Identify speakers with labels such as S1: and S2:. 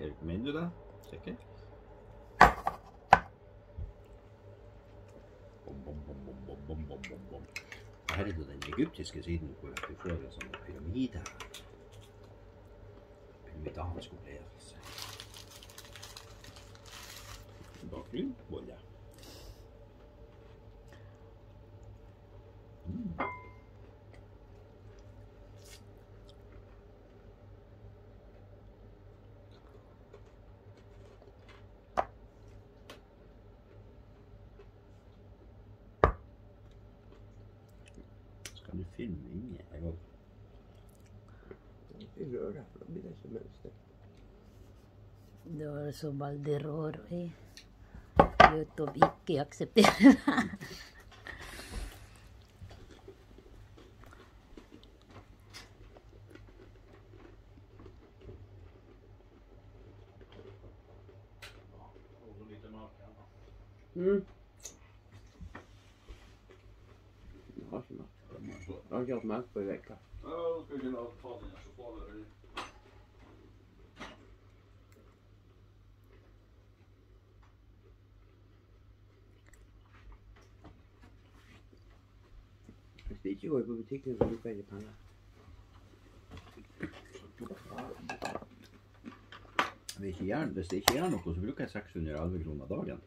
S1: Mener du det? Sikker? Her er det den egyptiske siden hvor vi får en sånn pyramide. Pyramidansk opplevelse. Bakgrunn kan du filme inn
S2: en gang? Det
S3: var så Valderor i YouTube ikke aksepterer.
S2: mm. Hatt melk på en uke. Hvis det ikke går på butikken, så bruker jeg ikke penger.
S1: Hvis det ikke gjør noe, så bruker jeg 611 kroner dagen.